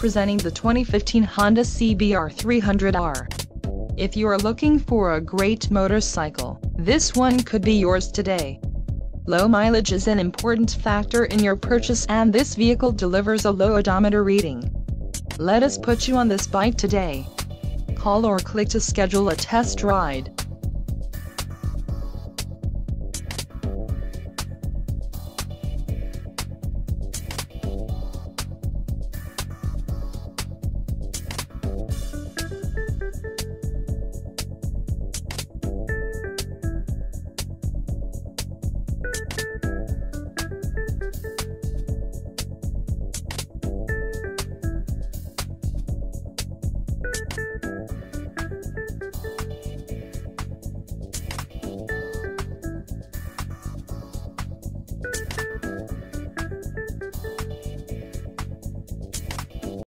presenting the 2015 Honda CBR 300R. If you are looking for a great motorcycle, this one could be yours today. Low mileage is an important factor in your purchase and this vehicle delivers a low odometer reading. Let us put you on this bike today. Call or click to schedule a test ride.